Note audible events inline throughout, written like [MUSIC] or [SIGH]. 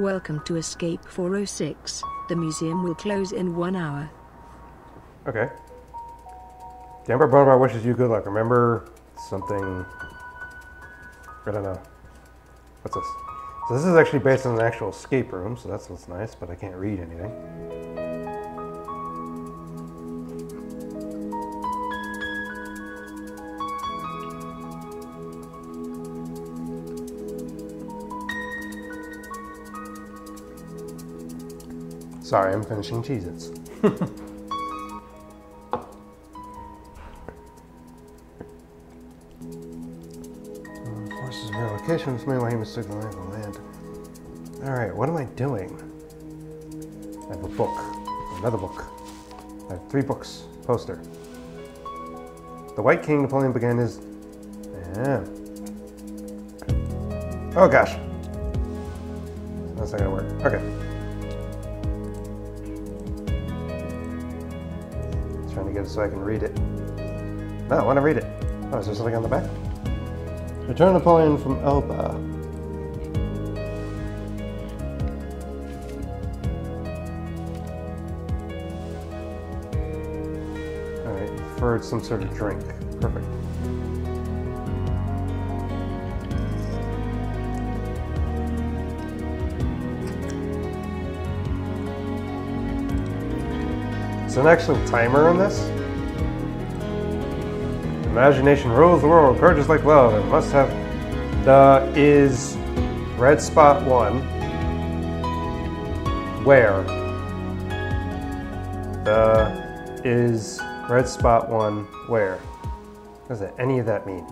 Welcome to Escape 406. The museum will close in one hour. Okay. The Emperor Bonaparte wishes you good luck. Remember something. I don't know. What's this? So this is actually based on an actual escape room, so that's what's nice, but I can't read anything. Sorry, I'm finishing Cheez Its. Forces relocation was made while he mistook the land. Alright, what am I doing? I have a book. Another book. I have three books. Poster. The White King Napoleon began his. Yeah. Oh gosh. That's not gonna work. Okay. So I can read it. No, I want to read it. Oh, is there something on the back? Return Napoleon from Elba. Alright, for some sort of drink. Perfect. There an actual timer on this? Imagination rules the world. Courage is like love. It must have the is red spot one. Where? The is red spot one where? What does any of that mean?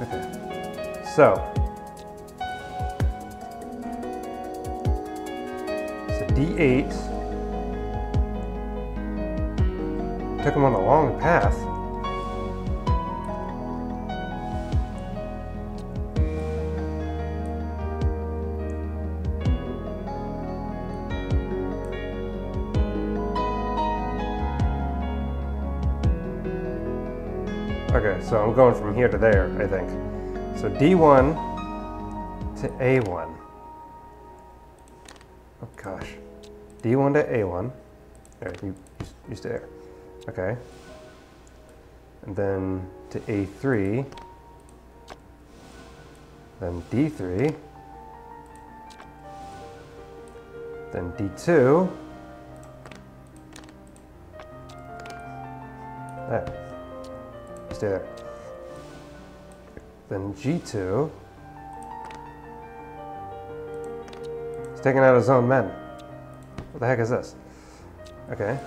Okay. So. So D8 took him on a long path. Okay, so I'm going from here to there, I think. So D1 to A1. Oh gosh. D1 to A1. There, you, you stay there. Okay. And then to A3. Then D3. Then D2. There. Stay there. Then G2. He's taking out his own men. What the heck is this? Okay.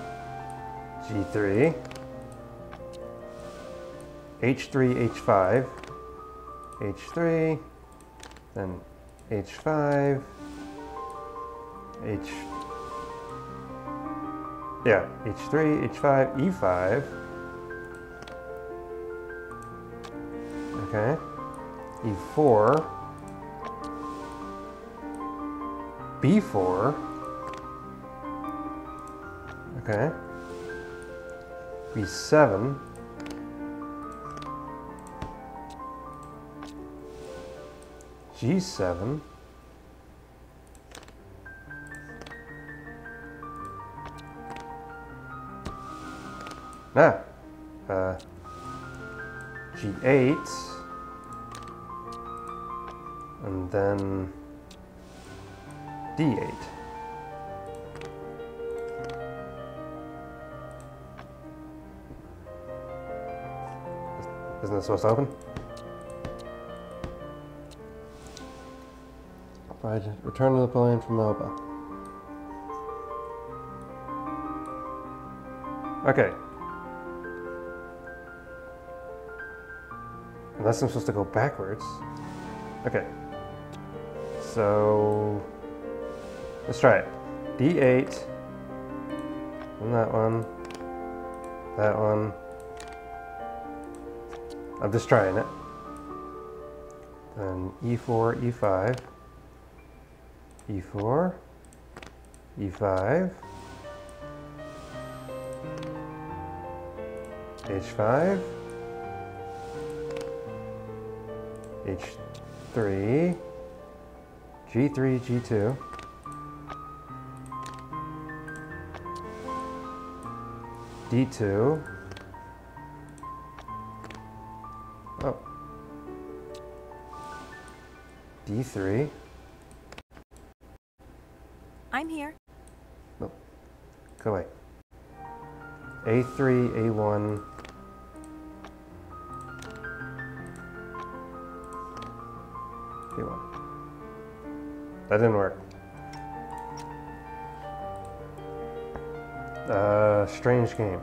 G3, H3, H5, H3, then H5, H, yeah, H3, H5, E5, okay, E4, B4, okay, B7. G7. Nah. Uh, G8. And then D8. This supposed to open? Right, return to the plane from Melba. Okay. Unless I'm supposed to go backwards. Okay. So let's try it. D8. And that one. That one. I'm just trying it. Then E4, E5, E4, E5, H5, H3, G3, G2. D2. D3. I'm here. No, Go away. A3, A1. A1. That didn't work. Uh, strange game.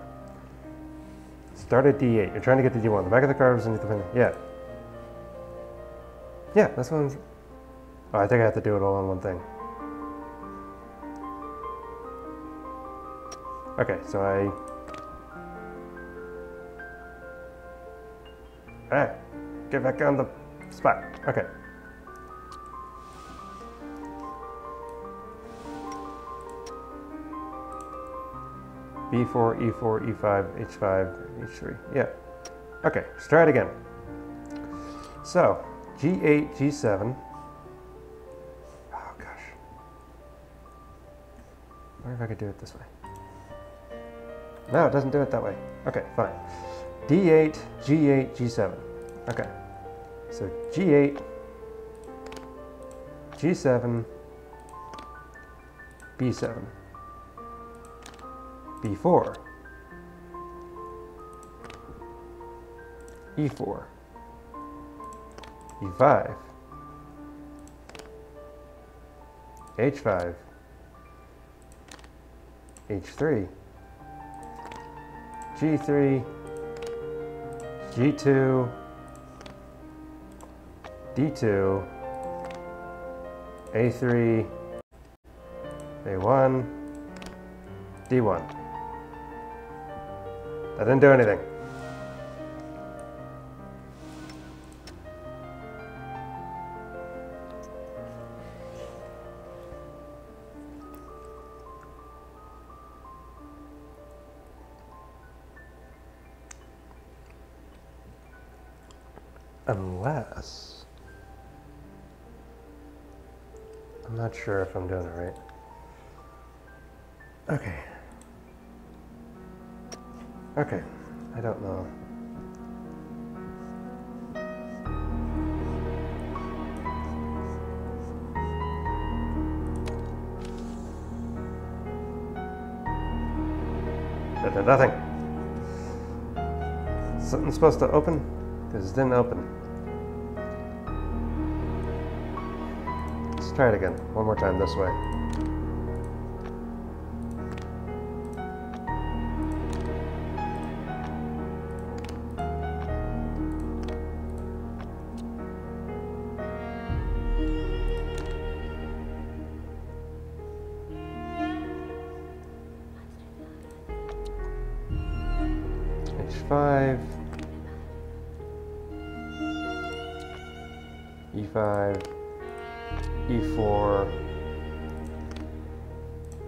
Start at D8. You're trying to get to D1. The back of the card was underneath the pin. Yeah. Yeah, this one's... Oh, I think I have to do it all on one thing. Okay, so I... Alright, get back on the spot. Okay. B4, E4, E5, H5, H3. Yeah. Okay, let's try it again. So, G8, G7. Oh gosh. I wonder if I could do it this way. No, it doesn't do it that way. Okay, fine. D8, G8, G7. Okay. So G8, G7, B7, B4, E4, E5, H5, H3, G3, G2, D2, A3, A1, D1. That didn't do anything. Not sure if I'm doing it right. Okay. Okay, I don't know. Did nothing. Something's supposed to open? Because it didn't open. Try it again. One more time this way.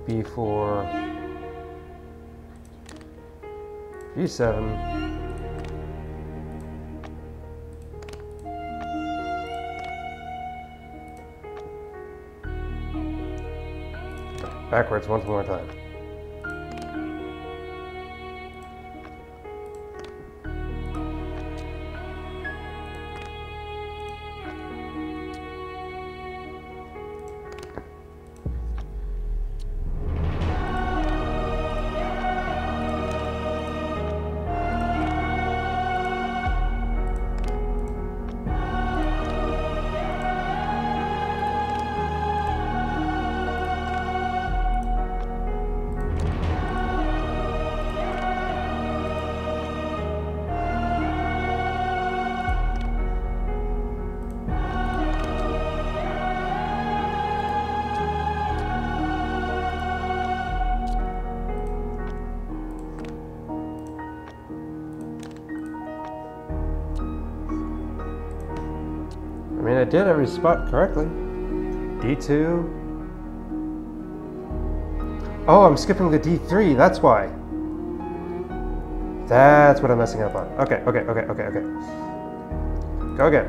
B4, G7, backwards once more time. Did every spot correctly. D2. Oh, I'm skipping the D3, that's why. That's what I'm messing up on. Okay, okay, okay, okay, okay. Go again.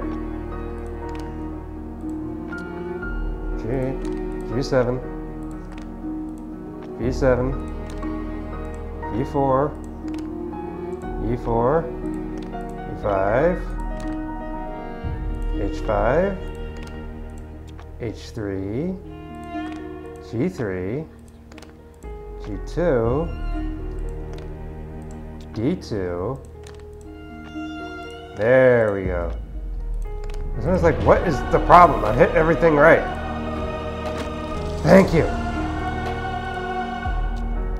G, G7, B7, E4, E4, E5, H5, H3, G3, G2, D2. There we go. I was like, what is the problem? I hit everything right. Thank you.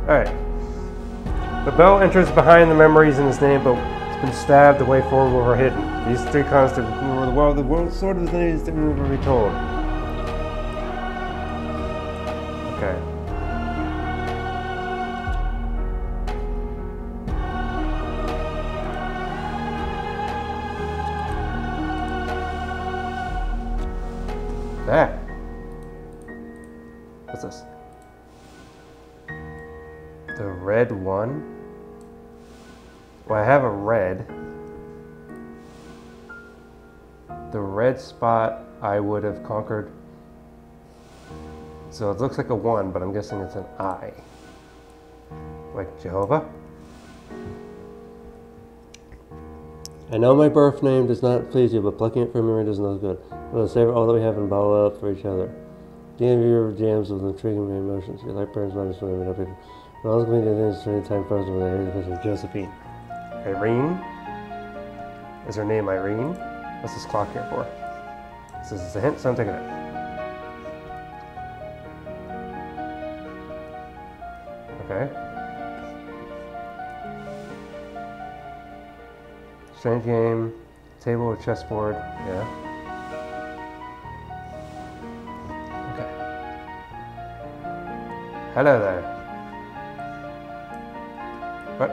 Alright. The bell enters behind the memories in his name, but been stabbed, the way forward we were hidden. These three constants were the world, the world sort of the needs that will be told. I would have conquered. So it looks like a one, but I'm guessing it's an I. Like Jehovah? I know my birth name does not please you, but plucking it from memory does no good. We'll savor all that we have and bottle it up for each other. The end of your jams with intriguing emotions. Your light burns minus one up people. When all the coming to things during time frozen with the hair of Josephine. Irene? Is her name Irene? What's this clock here for? This is a hint, so I'm taking it. Okay. Strange game, table with chessboard, yeah. Okay. Hello there. What?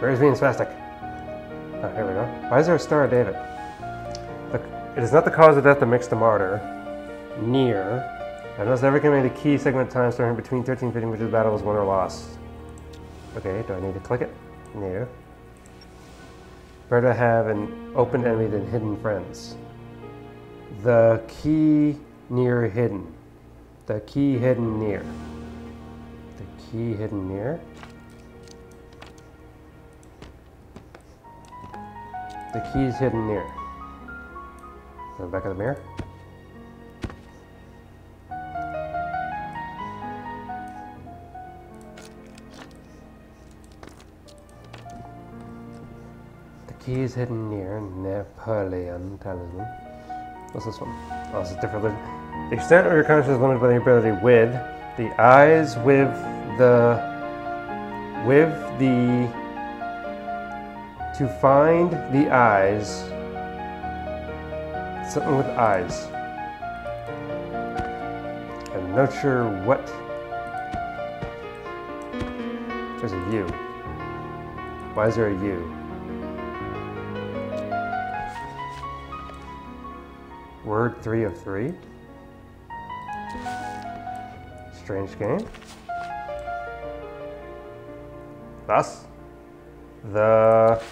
Where's being spastic? Oh, here we go. Why is there a Star of David? It is not the cause of death that makes the martyr. Near. I must never command the key segment time starting between 13 and 15 which the battle was won or lost. Okay, do I need to click it? No. Better to have an open enemy than hidden friends. The key near hidden. The key hidden near. The key hidden near. The key is hidden near. The back of the mirror. The key is hidden near Napoleon talisman. What's this one? Oh, this is different. The extent of your consciousness is limited by the ability with the eyes, with the with the to find the eyes. Something with eyes. I'm not sure what. There's a U. Why is there a U? Word three of three. Strange game. Thus, the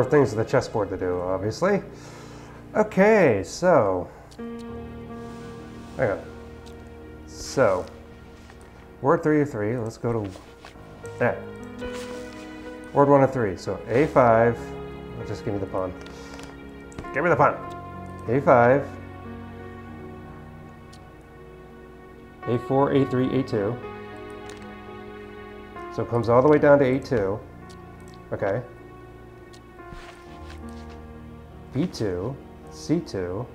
more things to the chessboard to do, obviously. Okay, so hang on. So word three of three. Let's go to that. Word one of three. So A5. Just give me the pawn. Give me the pawn. A5. A4, A3, A2. So it comes all the way down to A2. Okay. B2, C2,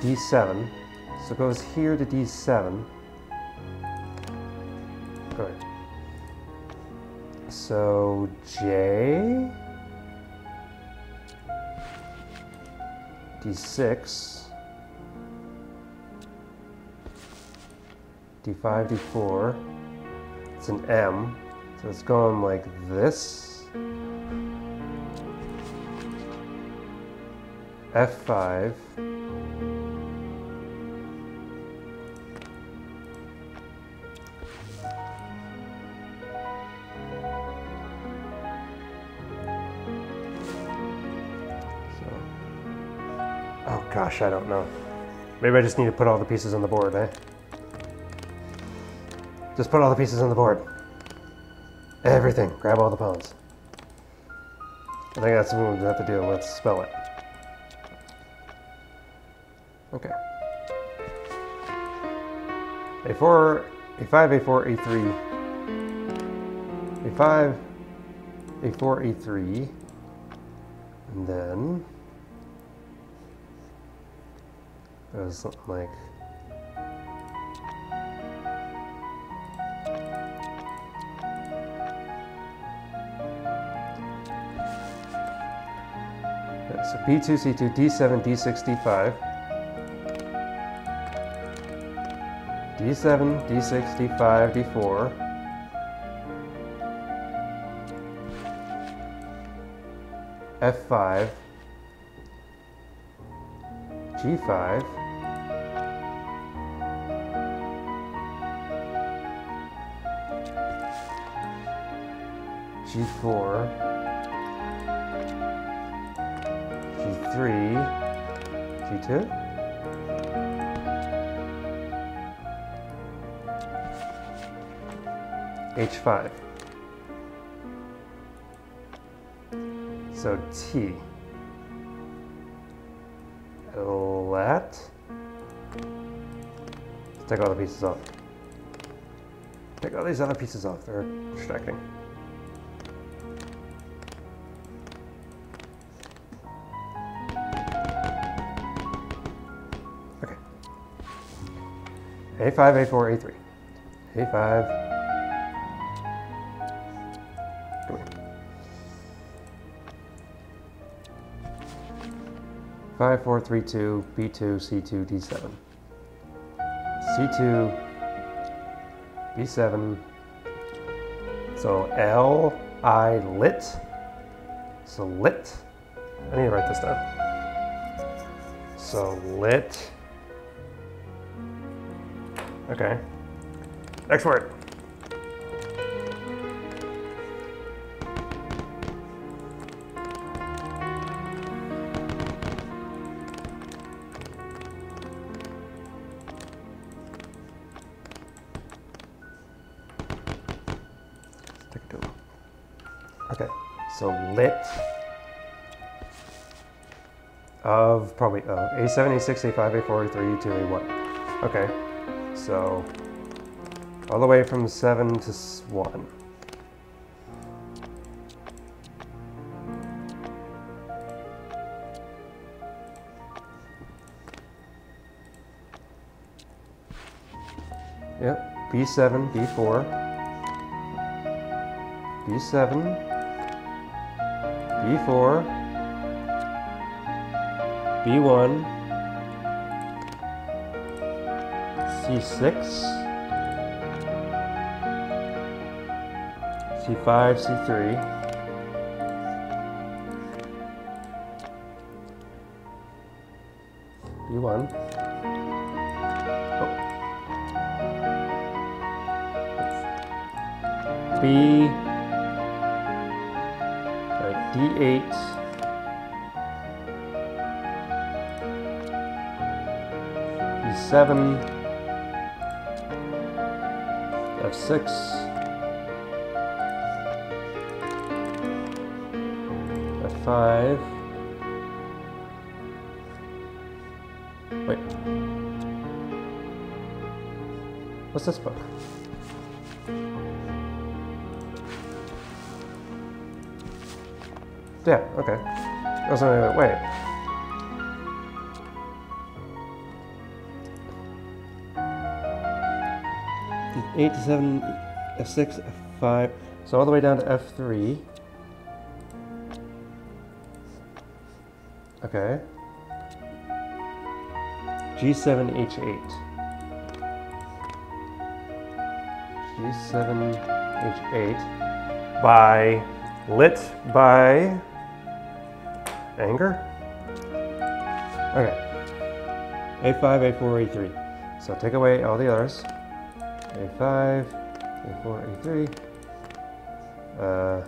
D7. So it goes here to D7. Good. So J, D6, D5, D4. It's an M, so it's going like this. f5 Oh gosh, I don't know. Maybe I just need to put all the pieces on the board, eh? Just put all the pieces on the board. Everything. Grab all the pawns. I think that's what we have to do. Let's spell it. Okay. A4, A5, A4, A3. A5, A4, A3. And then it was something like so B2, C2, D7, D6, D5. D7, D6, D5, D4. F5, G5, G4, G3, G2, H5. So T. Let. let Take all the pieces off. Take all these other pieces off. They're distracting. Okay. A5, A4, A3. A5. Five, four, three, two, B two, C two, D seven. C two, B seven. So L I lit. So lit. I need to write this down. So lit. Okay. Next word. A7, A6, A5, A4, A3, A2, A1. Okay, so all the way from 7 to 1. Yep, B7, B4, B7, B4, B1, C6, C5, C3. B7 F6 F5 Wait What's this book? Yeah, okay. I was gonna, wait. Eight to seven, F6, F5, so all the way down to F3. Okay. G7, H8. G7, H8 by lit by anger. Okay. A5, A4, A3. So take away all the others a5, a4, a3. Uh,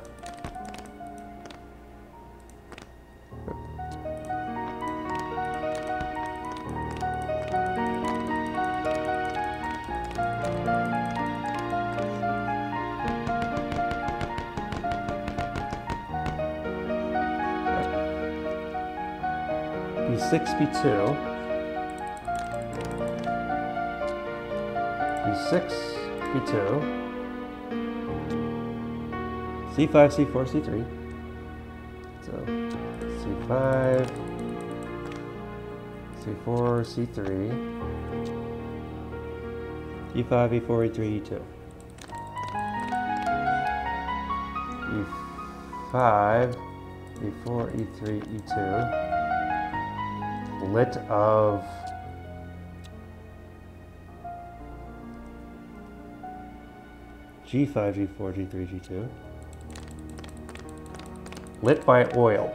b6, b2. B6, B2. C5, C4, C3. So C5, C4, C3. E5, E4, E3, E2. E5, E4, E3, E2. Lit of G5, G4, G3, G2. Lit by oil.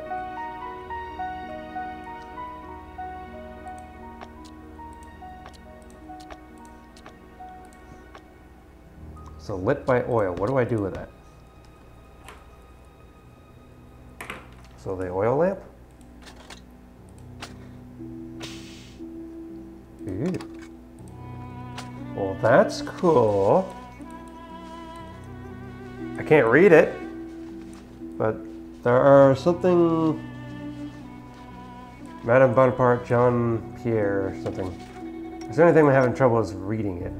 So lit by oil, what do I do with that? So the oil lamp? Ooh. Well, that's cool. Can't read it, but there are something. Madame Bonaparte, John Pierre, or something. Is there anything I'm having trouble is reading it?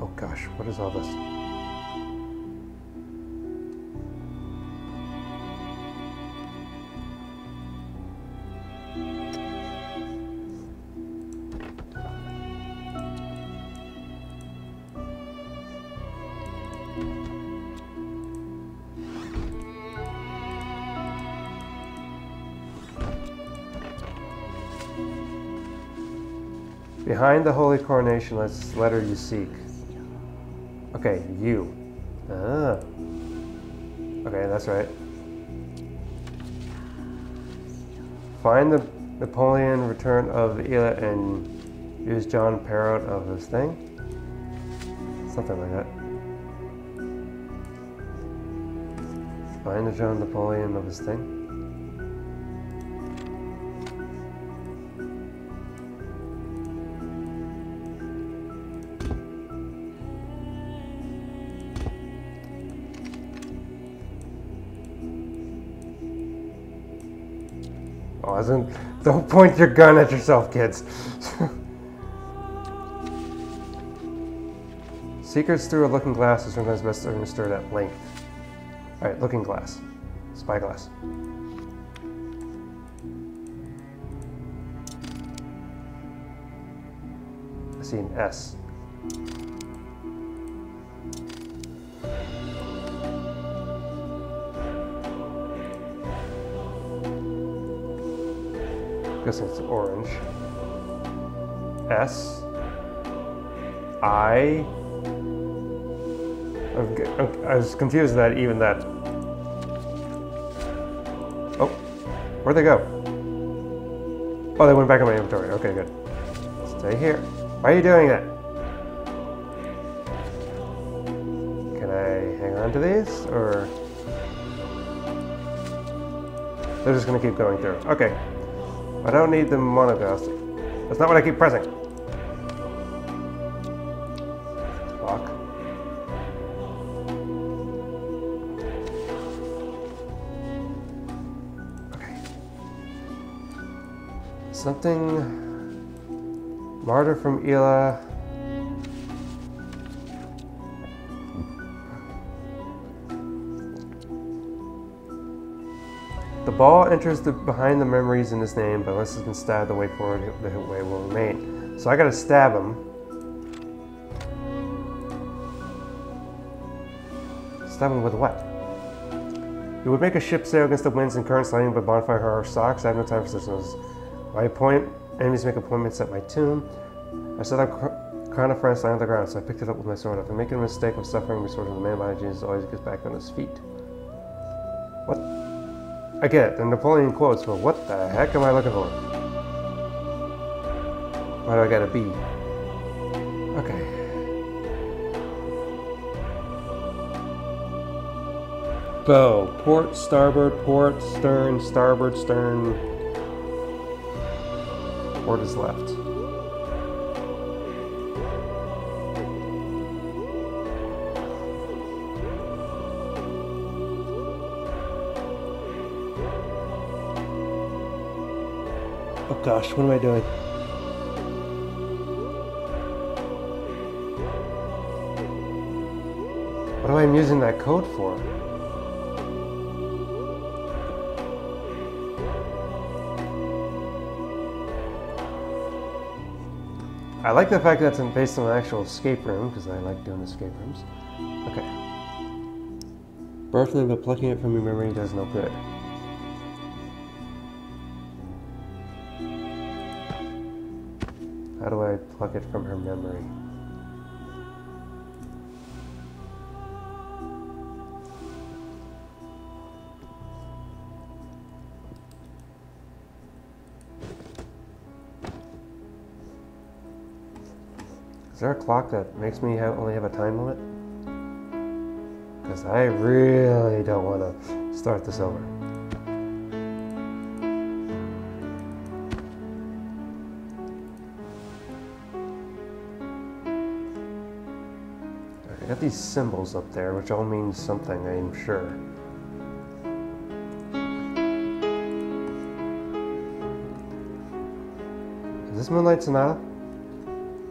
Oh gosh, what is all this? Behind the holy coronation this letter you seek. Okay, you. Ah. Okay, that's right. Find the Napoleon return of the Ila and use John Perrault of this thing. Something like that. Find the John Napoleon of his thing. Wasn't. Don't point your gun at yourself, kids. Secrets through a looking glass are sometimes best understood at length. Alright, looking glass. Spyglass. I see an S. guessing it's orange. S. I. I was confused that even that. Oh, where'd they go? Oh, they went back in my inventory. Okay, good. Stay here. Why are you doing that? Can I hang on to these, or they're just gonna keep going through? Okay. I don't need the monoghost. That's not what I keep pressing. Lock. Okay. Something. Martyr from Ela. The ball enters the behind the memories in his name, but unless it's been stabbed, the way forward, the way will remain. So I gotta stab him. Stab him with what? You would make a ship sail against the winds and currents, lighting by bonfire or socks. I have no time for such things. My appoint enemies make appointments at my tomb. I saw that cr- crown of France lying on the ground, so I picked it up with my sword. If I make a mistake of suffering, my sword, of the man behind Jesus always gets back on his feet. I get the Napoleon quotes, but what the heck am I looking for? Why do I gotta be? Okay. Bow. Port, starboard, port, stern, starboard, stern. Port is left. Gosh, what am I doing? What am I using that code for? I like the fact that it's based on an actual escape room, because I like doing escape rooms. Okay. Birth but plucking it from your memory does no good. Pluck it from her memory? Is there a clock that makes me have, only have a time limit? Because I really don't want to start this over. These symbols up there, which all means something, I'm sure. Is this Moonlight Sonata? I'm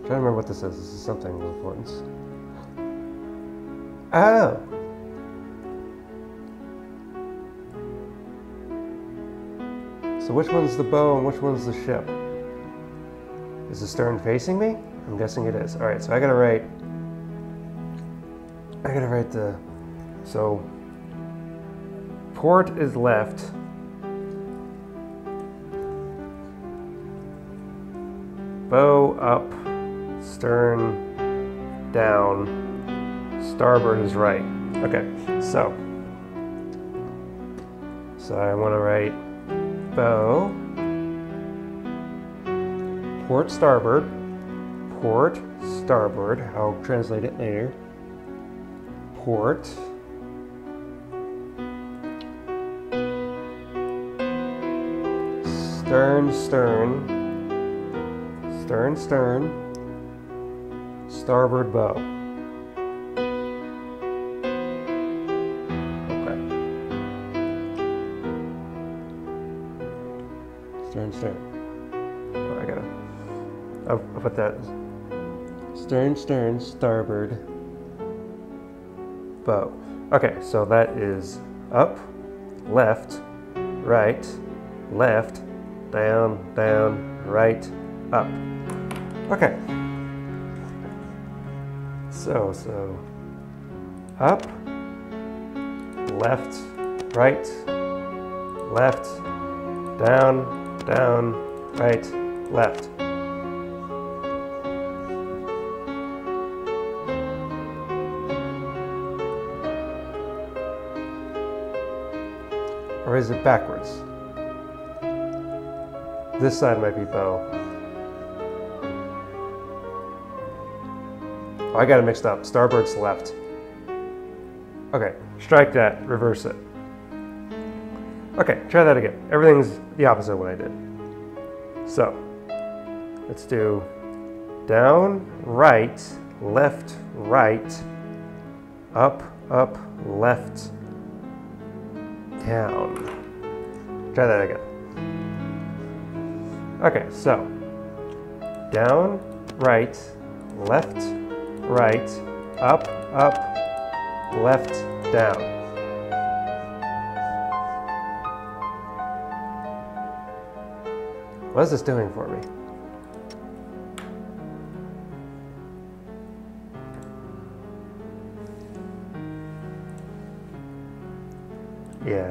trying to remember what this is. This is something of importance. Oh! So which one's the bow and which one's the ship? Is the stern facing me? I'm guessing it is. Alright, so I gotta write... So... Port is left. Bow up, stern down, starboard is right. Okay, so so I want to write bow, port starboard, port starboard. I'll translate it later. Port. Stern, stern, stern, stern, starboard bow. Okay. Stern, stern. Oh, I gotta. I'll, I'll put that. Stern, stern, starboard bow. Okay, so that is up, left, right, left, down, down, right, up. Okay. So, so up, left, right, left, down, down, right, left. Is it backwards? This side might be bow. Oh, I got it mixed up. Starboard's left. Okay, strike that, reverse it. Okay, try that again. Everything's the opposite of what I did. So, let's do down, right, left, right, up, up, left, down. Try that again. Okay, so down, right, left, right, up, up, left, down. What is this doing for me?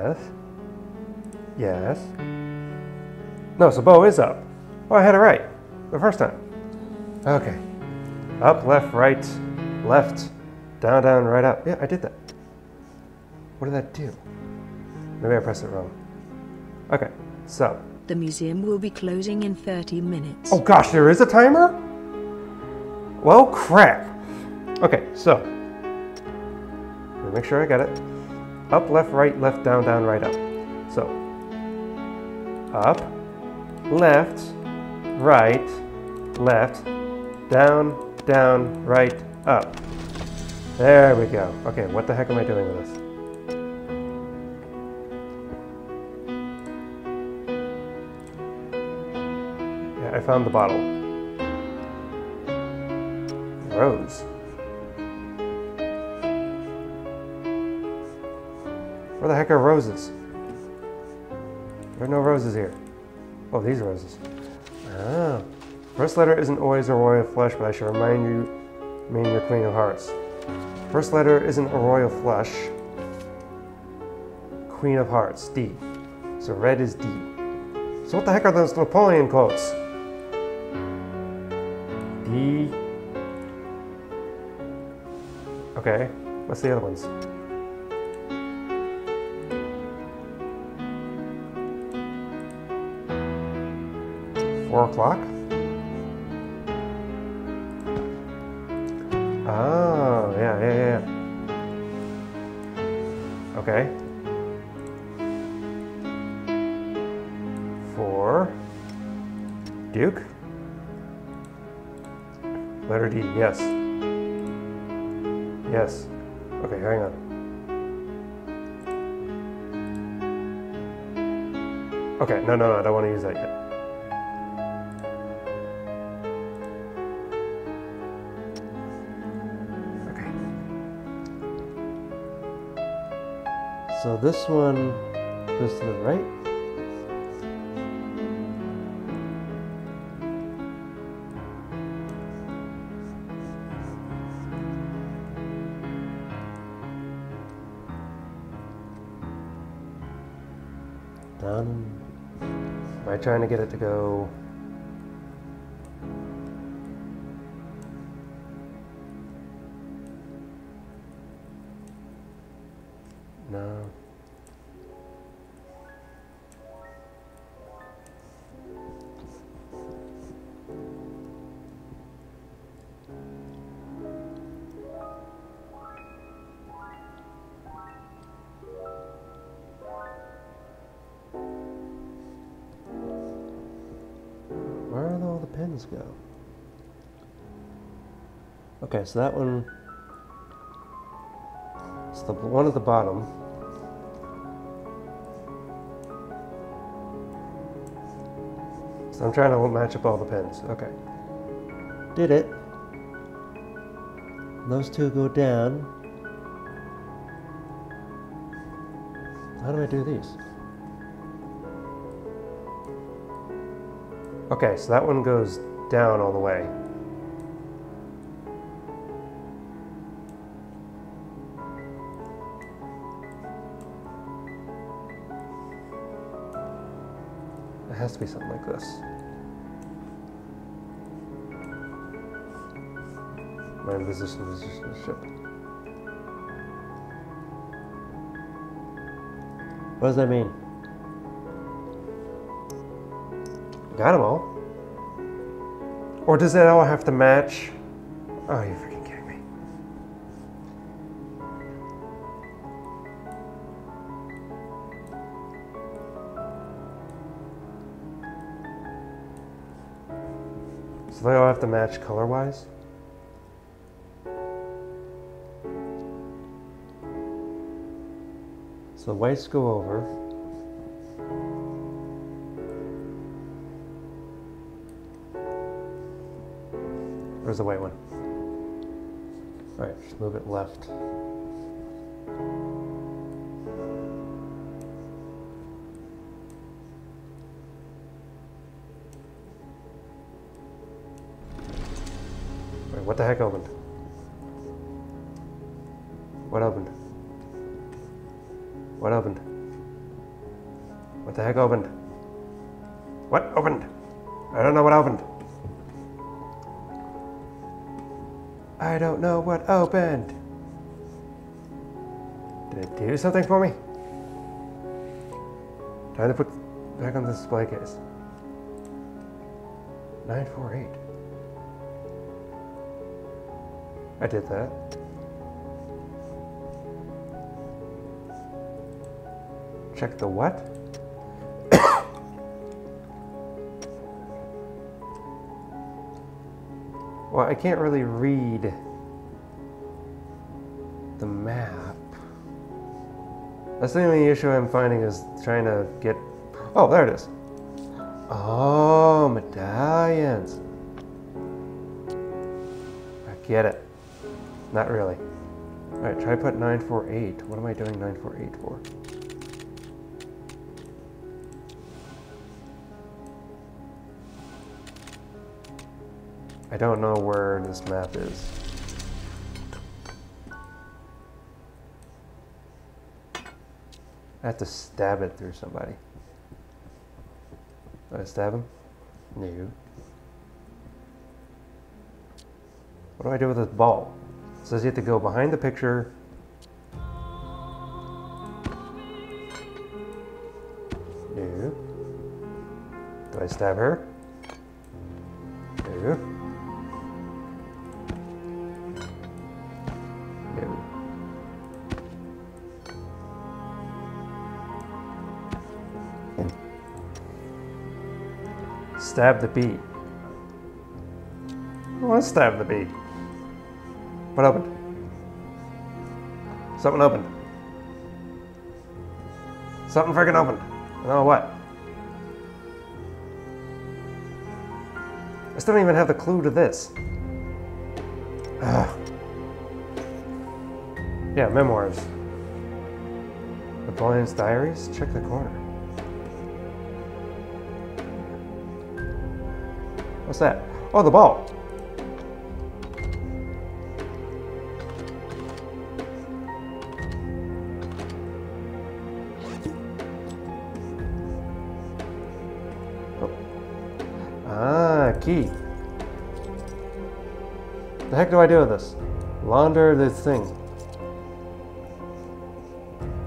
Yes. Yes. No, so bow is up. Oh, I had it right the first time. Okay. Up, left, right, left, down, down, right, up. Yeah, I did that. What did that do? Maybe I pressed it wrong. Okay, so. The museum will be closing in 30 minutes. Oh gosh, there is a timer? Well, crap. Okay, so. Let me make sure I got it. Up, left, right, left, down, down, right, up. So. Up, left, right, left, down, down, right, up. There we go. Okay, what the heck am I doing with this? Yeah, I found the bottle. Rose. Where the heck are roses? There are no roses here. Oh, these roses. Ah. First letter isn't always a royal flush, but I should remind you, mean your queen of hearts. First letter isn't a royal flush. Queen of hearts, D. So red is D. So what the heck are those Napoleon quotes? D. Okay, what's the other ones? Four o'clock? Oh, yeah, yeah, yeah. Okay. Four. Duke? Letter D, yes. Yes. Okay, hang on. Okay, no, no, no, I don't want to use that yet. So this one goes to the right. Down. Am I trying to get it to go? Okay, so that one. It's the one at the bottom. So I'm trying to match up all the pins. Okay. Did it. Those two go down. How do I do these? Okay, so that one goes down all the way. Has to be something like this. My position is just ship. What does that mean? Got them all. Or does that all have to match? Oh, you're freaking they all have to match color-wise? So the whites go over. Where's the white one? All right, just move it left. Opened. Did it do something for me? Time to put back on the display case. 948. I did that. Check the what? [COUGHS] well, I can't really read That's the only issue I'm finding is trying to get. Oh, there it is. Oh, medallions. I get it. Not really. Alright, try put 948. What am I doing 948 for? I don't know where this map is. I have to stab it through somebody. Do I stab him? No. What do I do with this ball? It says you have to go behind the picture. No. Do I stab her? Stab the bee. I want to stab the bee. What opened? Something opened. Something freaking opened. I don't know what. I still don't even have the clue to this. Ugh. Yeah, memoirs. Napoleon's diaries? Check the corner. What's that? Oh, the ball. Oh. Ah, key. The heck do I do with this? Launder this thing.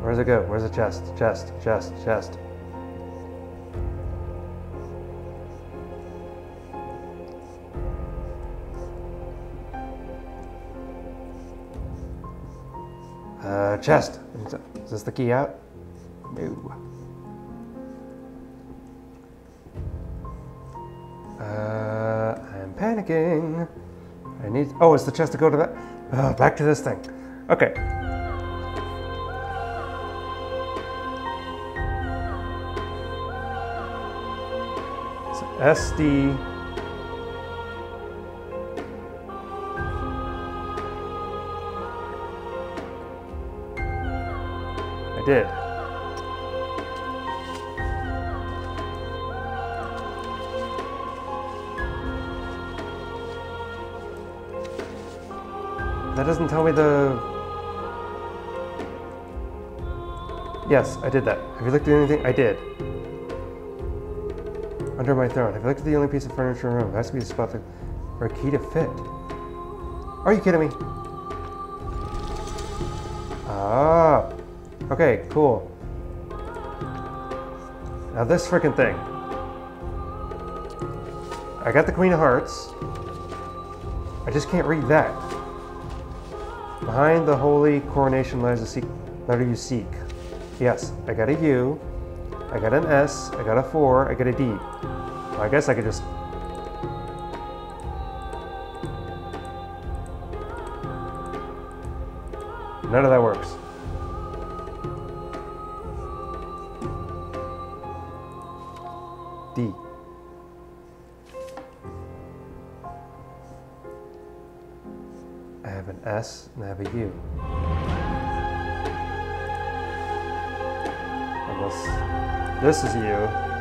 Where does it go? Where's the chest? Chest, chest, chest. Chest. Is this the key out? No. Uh, I'm panicking. I need. Oh, it's the chest to go to that. Back to this thing. Okay. SD. I did. That doesn't tell me the... Yes, I did that. Have you looked at anything? I did. Under my throne. Have you looked at the only piece of furniture in the room? It has to be the spot for for a key to fit. Are you kidding me? Ah. Okay, cool. Now this freaking thing. I got the Queen of Hearts. I just can't read that. Behind the holy coronation lies a seek, letter you seek. Yes, I got a U, I got an S, I got a 4, I got a D. Well, I guess I could just... None of that works. An S and. Unless this is U.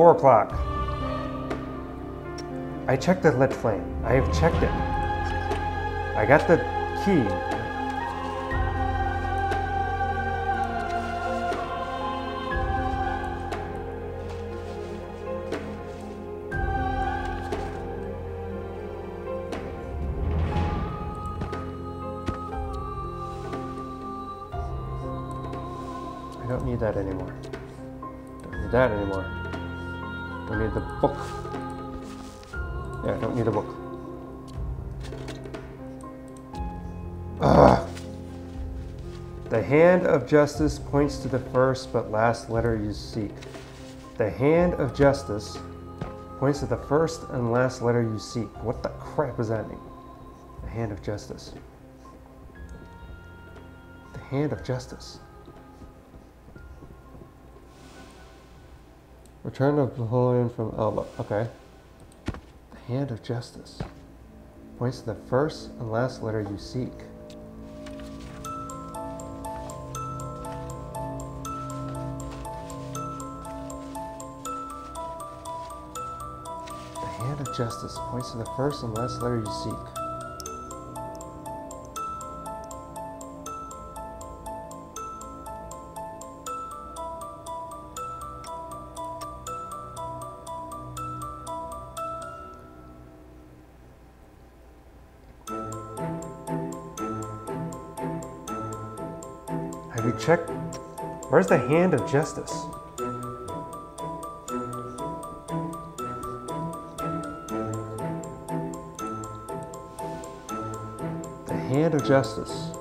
4 o'clock. I checked the lit flame. I have checked it. I got the key. I don't need that anymore. Don't need that anymore. Need the book. Yeah, don't need the book. Ugh. The hand of justice points to the first but last letter you seek. The hand of justice points to the first and last letter you seek. What the crap does that mean? The hand of justice. The hand of justice. Return of Napoleon from Elba. Okay. The hand of justice points to the first and last letter you seek. The hand of justice points to the first and last letter you seek. Where's the hand of justice? The hand of justice.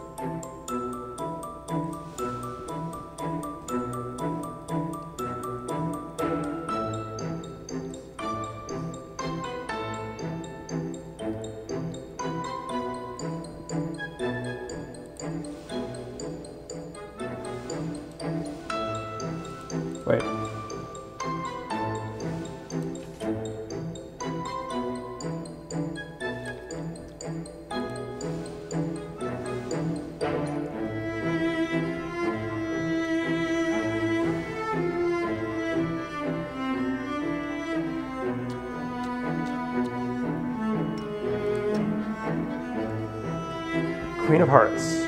Hearts.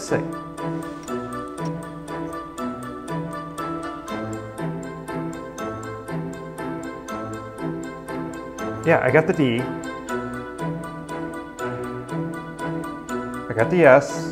Missing? Yeah, I got the D. I got the S.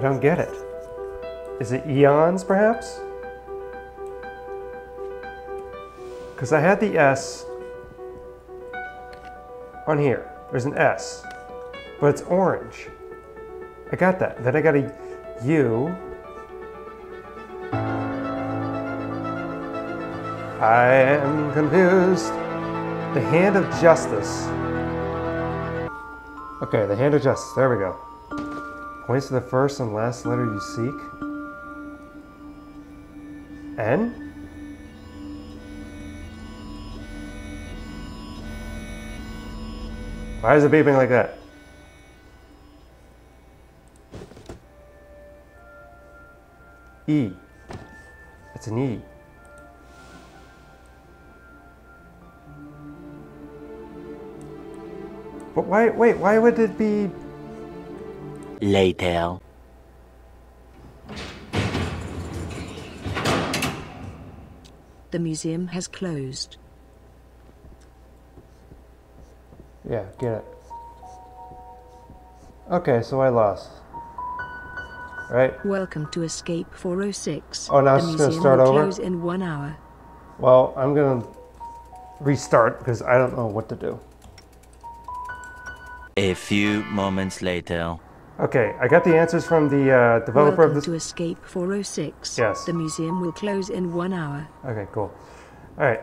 I don't get it. Is it eons, perhaps? Because I had the S on here. There's an S, but it's orange. I got that. Then I got a U. I am confused. The hand of justice. Okay, the hand of justice. There we go. Points to the first and last letter you seek. N? Why is it beeping like that? E. It's an E. But why, wait, why would it be Later. The museum has closed. Yeah, get it. Okay, so I lost. Right? Welcome to Escape 406. Oh, now the it's gonna museum start will over? close in one hour. Well, I'm gonna restart because I don't know what to do. A few moments later. Okay, I got the answers from the uh, developer Welcome of this. to Escape 406. Yes. The museum will close in one hour. Okay, cool. All right,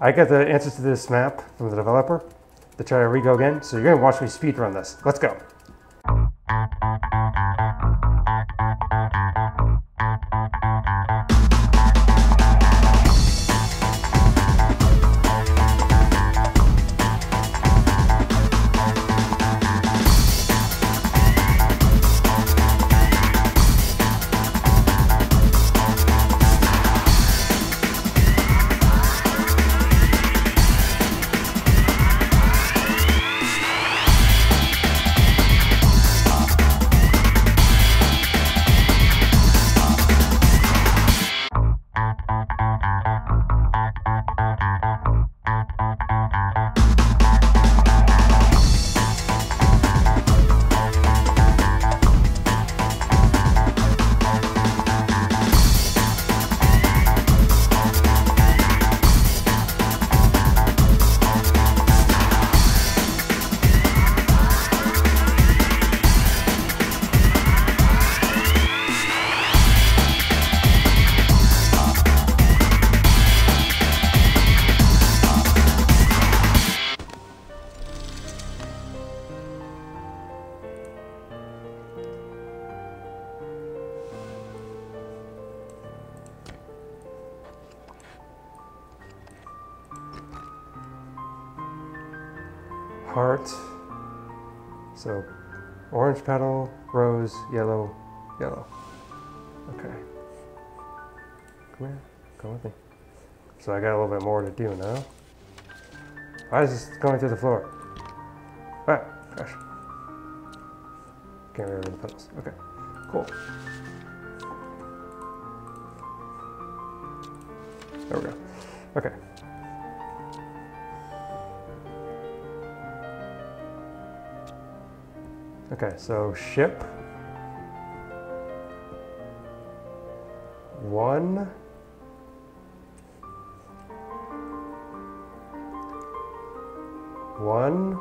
I got the answers to this map from the developer to try to re-go again. So you're gonna watch me speedrun this. Let's go. Heart. So, orange petal, rose, yellow, yellow. Okay. Come here. Come with me. So I got a little bit more to do now. Why is this going through the floor? Ah, gosh. Can't remember the petals. Okay, cool. There we go. Okay. Okay, so ship. One. One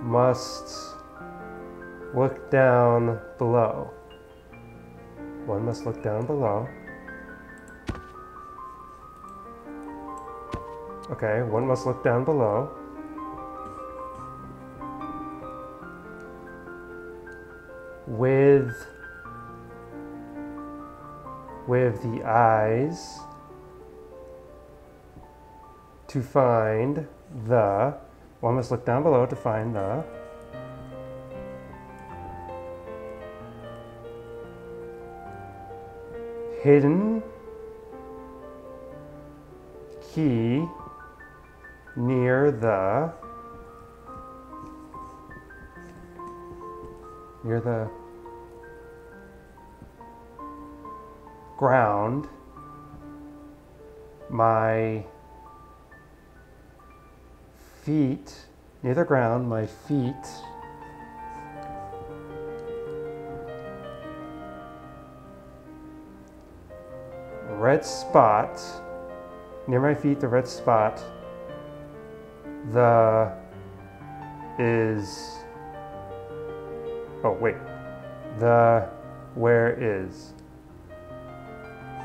must look down below. One must look down below. Okay, one must look down below. With with the eyes to find the one must look down below to find the hidden key near the near the ground my feet near the ground my feet red spot near my feet the red spot the is oh wait the where is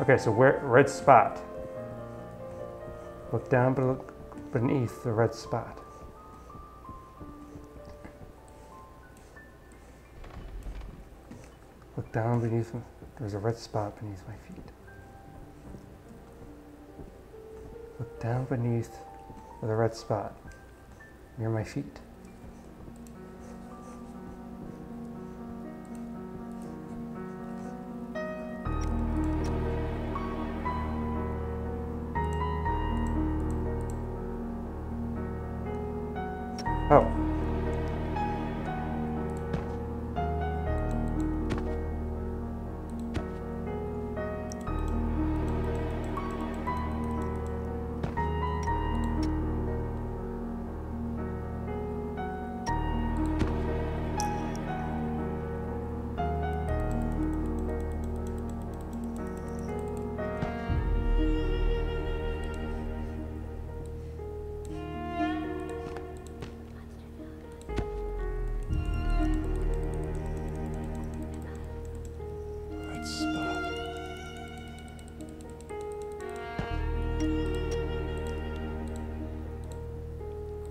okay so where red spot. Look down but look beneath the red spot. Look down beneath there's a red spot beneath my feet. Look down beneath the red spot near my feet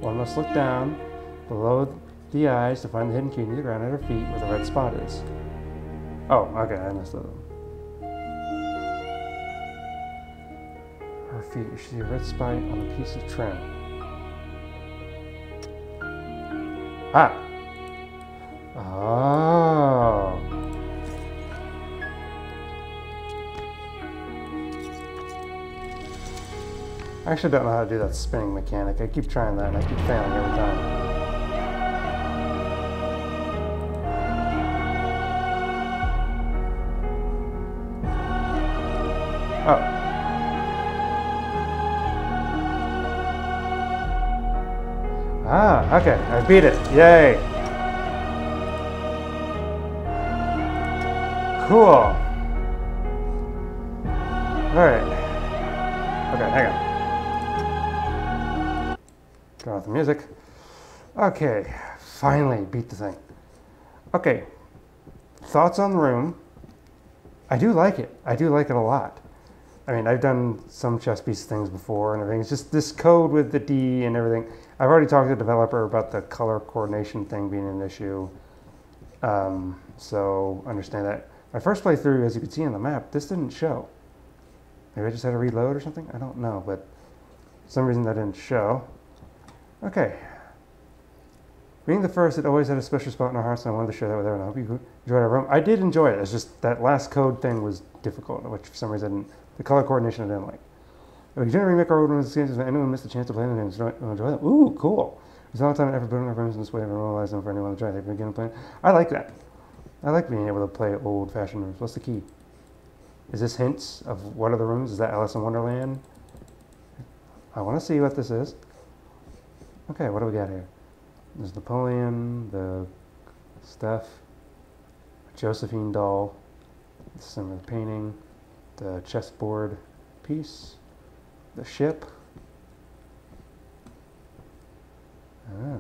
One must look down below the eyes to find the hidden key near the ground at her feet where the red spot is. Oh, okay, I missed that. Her feet, you see a red spot on a piece of trim. Ah! Oh! I actually don't know how to do that spinning mechanic. I keep trying that and I keep failing every time. Oh. Ah, okay, I beat it. Yay. Cool. Okay, finally beat the thing. Okay, thoughts on the room. I do like it. I do like it a lot. I mean, I've done some chess piece things before and everything. It's just this code with the D and everything. I've already talked to the developer about the color coordination thing being an issue. Um, so understand that. My first playthrough, as you can see on the map, this didn't show. Maybe I just had to reload or something? I don't know, but some reason that didn't show. Okay. Being the first, it always had a special spot in our hearts, and I wanted to share that with everyone. I hope you enjoyed our room. I did enjoy it. It's just that last code thing was difficult, which for some reason the color coordination I didn't like. If you didn't remake our old ones, if anyone missed the chance to play them, enjoy, them. Ooh, cool. It's not a time I ever building our rooms in this way and realize them for anyone to try. They begin playing. I like that. I like being able to play old fashioned rooms. What's the key? Is this hints of what are the rooms? Is that Alice in Wonderland? I want to see what this is. Okay, what do we got here? There's Napoleon, the stuff, Josephine doll, some of the painting, the chessboard piece, the ship. Ah.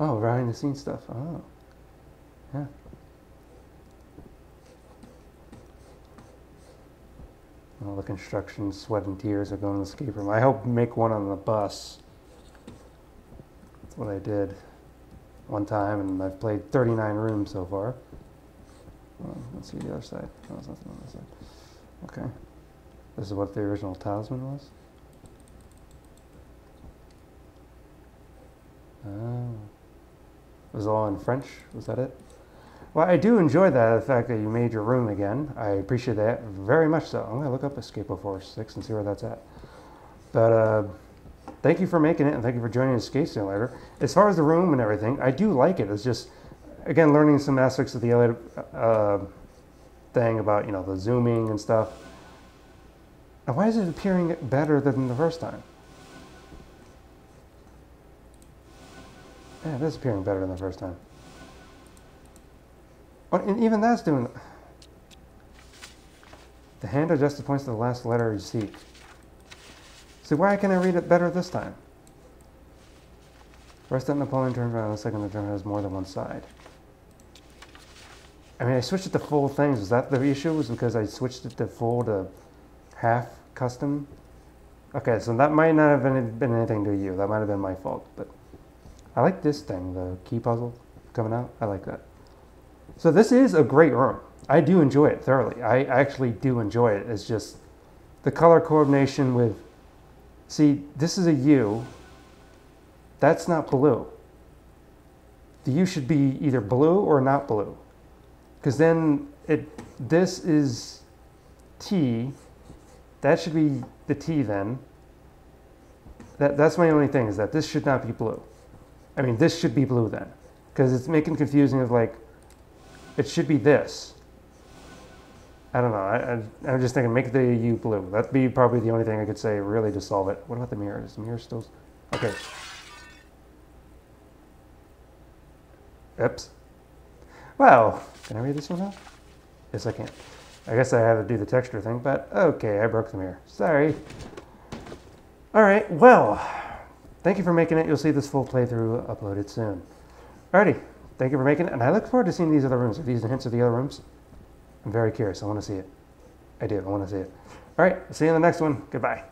Oh, behind the scenes stuff. Oh. Yeah. All the construction, sweat and tears are going to the escape room. I hope make one on the bus. What I did one time, and I've played 39 rooms so far. Well, let's see the other side. There's nothing on this side. Okay. This is what the original talisman was? Oh. It was all in French? Was that it? Well, I do enjoy that, the fact that you made your room again. I appreciate that very much so. I'm going to look up Escape 406 and see where that's at. But uh, thank you for making it, and thank you for joining Escape Simulator. As far as the room and everything, I do like it. It's just again, learning some aspects of the other uh, thing about, you know, the zooming and stuff. Now, why is it appearing better than the first time? Yeah, it is appearing better than the first time. Oh, and even that's doing... The hand adjusted points to the last letter you seek. See, why can I read it better this time? First that Napoleon turns around, the second the German has more than one side. I mean, I switched it to full things. Was that the issue? Was because I switched it to full to half custom? Okay, so that might not have been, been anything to you. That might have been my fault. But I like this thing, the key puzzle coming out. I like that. So this is a great room. I do enjoy it thoroughly. I actually do enjoy it. It's just the color coordination with, see, this is a U. That's not blue. The U should be either blue or not blue because then it this is T. That should be the T then. That, that's my only thing is that this should not be blue. I mean, this should be blue then. Because it's making confusing of like, it should be this. I don't know. I, I, am just thinking, make the U blue. That'd be probably the only thing I could say really to solve it. What about the mirror? Is the mirror still... Okay. Oops. Well, can I read this one out? Yes, I can. I guess I have to do the texture thing, but okay, I broke the mirror. Sorry. All right, well, thank you for making it. You'll see this full playthrough uploaded soon. Alrighty, thank you for making it, and I look forward to seeing these other rooms. Are these the hints of the other rooms? I'm very curious. I want to see it. I do. I want to see it. All right, see you in the next one. Goodbye.